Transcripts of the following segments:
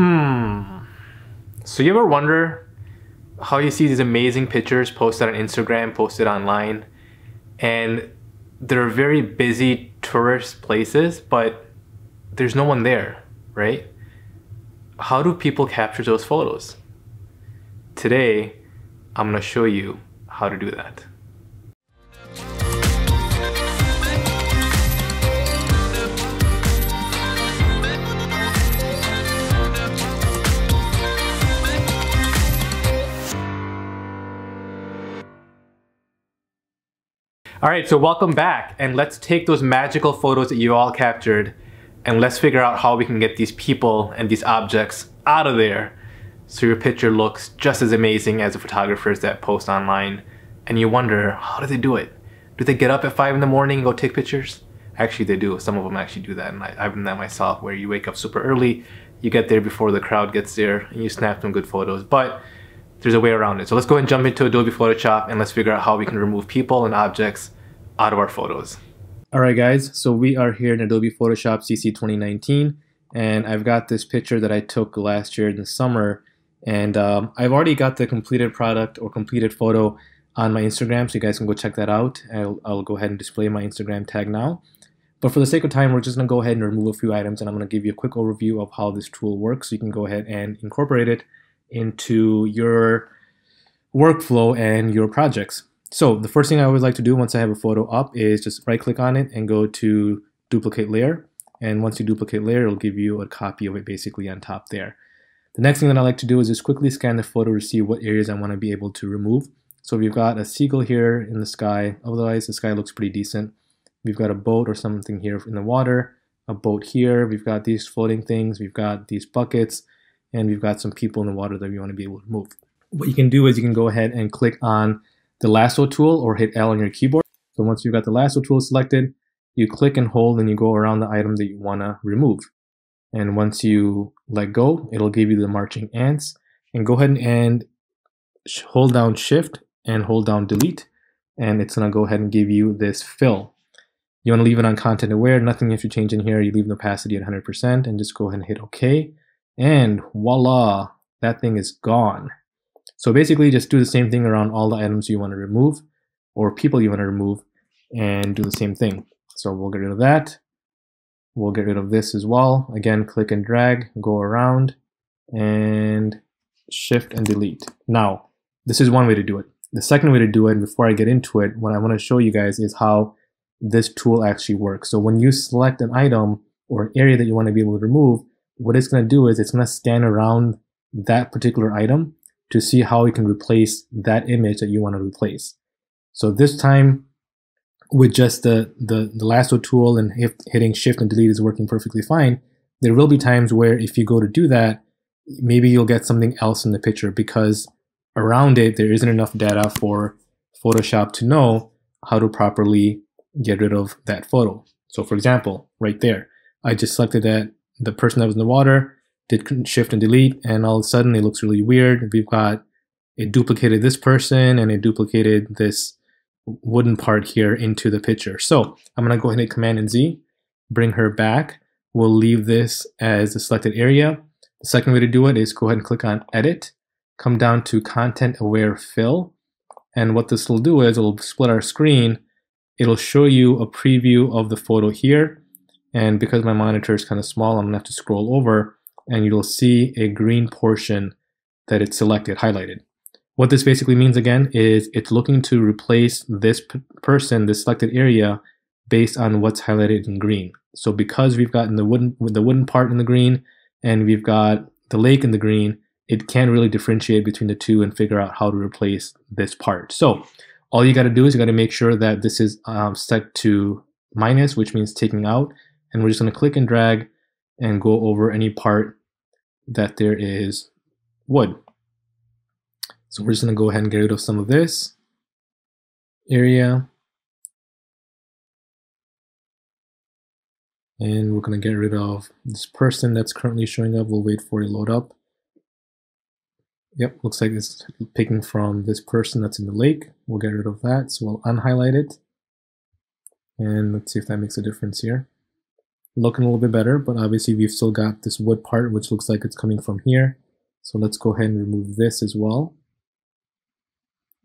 Hmm. So you ever wonder how you see these amazing pictures posted on Instagram, posted online, and they're very busy tourist places, but there's no one there, right? How do people capture those photos? Today, I'm gonna show you how to do that. All right, so welcome back and let's take those magical photos that you all captured and let's figure out how we can get these people and these objects out of there so your picture looks just as amazing as the photographers that post online and you wonder, how do they do it? Do they get up at five in the morning and go take pictures? Actually, they do. Some of them actually do that and I, I've done that myself where you wake up super early, you get there before the crowd gets there and you snap some good photos. But there's a way around it. So let's go ahead and jump into Adobe Photoshop and let's figure out how we can remove people and objects out of our photos. All right guys, so we are here in Adobe Photoshop CC 2019 and I've got this picture that I took last year in the summer and um, I've already got the completed product or completed photo on my Instagram so you guys can go check that out. I'll, I'll go ahead and display my Instagram tag now. But for the sake of time, we're just going to go ahead and remove a few items and I'm going to give you a quick overview of how this tool works so you can go ahead and incorporate it into your workflow and your projects. So the first thing I always like to do once I have a photo up is just right click on it and go to duplicate layer. And once you duplicate layer, it'll give you a copy of it basically on top there. The next thing that I like to do is just quickly scan the photo to see what areas I want to be able to remove. So we've got a seagull here in the sky. Otherwise, the sky looks pretty decent. We've got a boat or something here in the water, a boat here. We've got these floating things. We've got these buckets and we've got some people in the water that we want to be able to move. What you can do is you can go ahead and click on the lasso tool or hit L on your keyboard. So once you've got the lasso tool selected, you click and hold and you go around the item that you want to remove. And once you let go, it'll give you the marching ants. And go ahead and hold down shift and hold down delete. And it's going to go ahead and give you this fill. You want to leave it on content aware, nothing if you change in here. You leave the opacity at 100% and just go ahead and hit OK. And voila, that thing is gone. So basically just do the same thing around all the items you want to remove or people you want to remove and do the same thing. So we'll get rid of that. We'll get rid of this as well. Again, click and drag, go around and shift and delete. Now, this is one way to do it. The second way to do it, before I get into it, what I want to show you guys is how this tool actually works. So when you select an item or an area that you want to be able to remove, what it's going to do is it's going to scan around that particular item to see how it can replace that image that you want to replace. So this time with just the, the, the lasso tool and hitting shift and delete is working perfectly fine. There will be times where if you go to do that, maybe you'll get something else in the picture because around it, there isn't enough data for Photoshop to know how to properly get rid of that photo. So for example, right there, I just selected that the person that was in the water, did shift and delete, and all of a sudden it looks really weird. We've got it duplicated this person and it duplicated this wooden part here into the picture. So I'm gonna go ahead and Command and Z, bring her back. We'll leave this as the selected area. The second way to do it is go ahead and click on Edit, come down to Content Aware Fill, and what this will do is it'll split our screen. It'll show you a preview of the photo here, and because my monitor is kind of small, I'm gonna have to scroll over and you'll see a green portion that it's selected, highlighted. What this basically means again is it's looking to replace this person, this selected area, based on what's highlighted in green. So because we've gotten the wooden, the wooden part in the green and we've got the lake in the green, it can't really differentiate between the two and figure out how to replace this part. So all you got to do is you got to make sure that this is um, set to minus, which means taking out. And we're just going to click and drag and go over any part that there is wood. So we're just going to go ahead and get rid of some of this area. And we're going to get rid of this person that's currently showing up. We'll wait for it to load up. Yep, looks like it's picking from this person that's in the lake. We'll get rid of that. So we'll unhighlight it. And let's see if that makes a difference here. Looking a little bit better, but obviously we've still got this wood part, which looks like it's coming from here. So let's go ahead and remove this as well.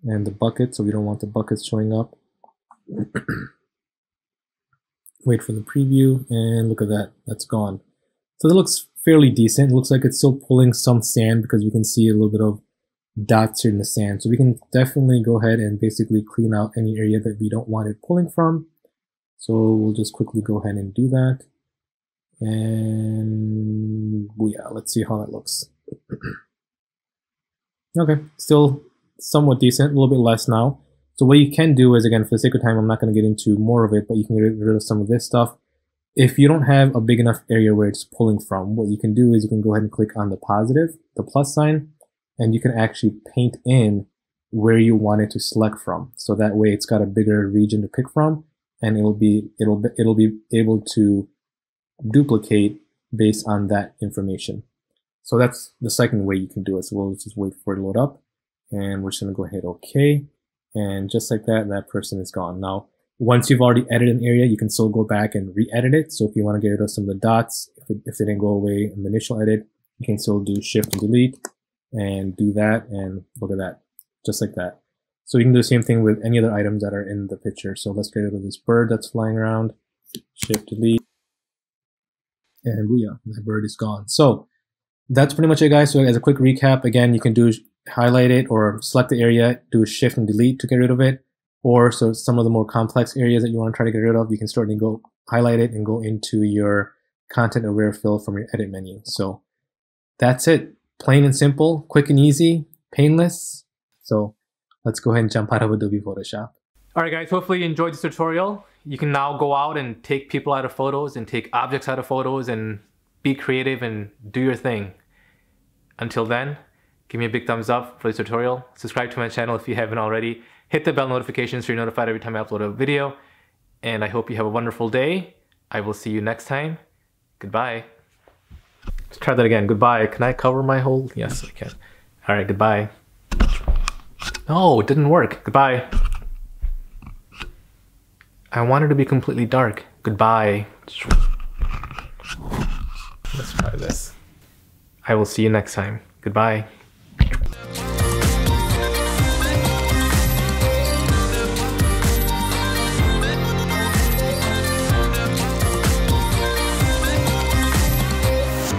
And the bucket, so we don't want the buckets showing up. Wait for the preview, and look at that, that's gone. So that looks fairly decent. It looks like it's still pulling some sand because we can see a little bit of dots here in the sand. So we can definitely go ahead and basically clean out any area that we don't want it pulling from. So we'll just quickly go ahead and do that. And yeah, let's see how that looks. okay, still somewhat decent, a little bit less now. So what you can do is, again, for the sake of time, I'm not going to get into more of it, but you can get rid of some of this stuff. If you don't have a big enough area where it's pulling from, what you can do is you can go ahead and click on the positive, the plus sign, and you can actually paint in where you want it to select from. So that way it's got a bigger region to pick from and it'll be, it'll, be, it'll be able to duplicate based on that information. So that's the second way you can do it. So we'll just wait for it to load up and we're just going to go ahead OK. And just like that, that person is gone. Now, once you've already edited an area, you can still go back and re-edit it. So if you want to get rid of some of the dots, if it, if it didn't go away in the initial edit, you can still do shift and delete and do that and look at that, just like that. So you can do the same thing with any other items that are in the picture. So let's get rid of this bird that's flying around, shift delete, and booyah, that bird is gone. So that's pretty much it guys. So as a quick recap, again, you can do highlight it or select the area, do a shift and delete to get rid of it. Or so some of the more complex areas that you want to try to get rid of, you can start and go highlight it and go into your content aware fill from your edit menu. So that's it. Plain and simple, quick and easy, painless. So let's go ahead and jump out of Adobe Photoshop. All right, guys, hopefully you enjoyed this tutorial. You can now go out and take people out of photos and take objects out of photos and be creative and do your thing. Until then, give me a big thumbs up for this tutorial. Subscribe to my channel if you haven't already. Hit the bell notification so you're notified every time I upload a video. And I hope you have a wonderful day. I will see you next time. Goodbye. Let's try that again. Goodbye. Can I cover my whole? Yes, I can. All right, goodbye. No, it didn't work. Goodbye. I wanted to be completely dark. Goodbye. Let's try this. I will see you next time. Goodbye.